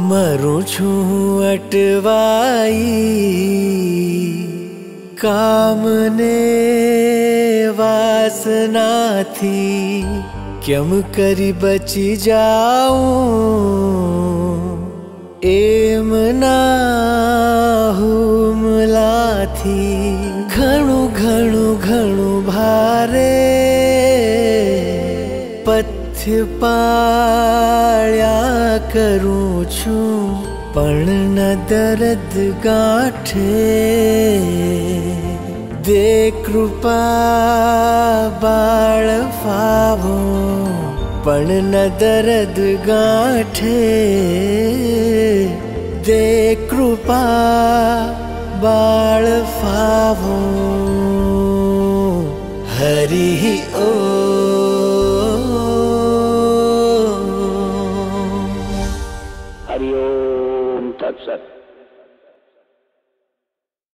मरु छू अटवाई, कामने वासना थी। क्यम करी बची जाऊँ, एम ना थी। घणु घणु घणु भारे, पथ्य पाया કરું છું પણ ન દર્દ ગાંઠે દે કૃપા બાળ ફાવો પણ ન દર્દ ગાંઠે દે કૃપા બાળ ફાવો હરિ ઓ Radio Tatsat.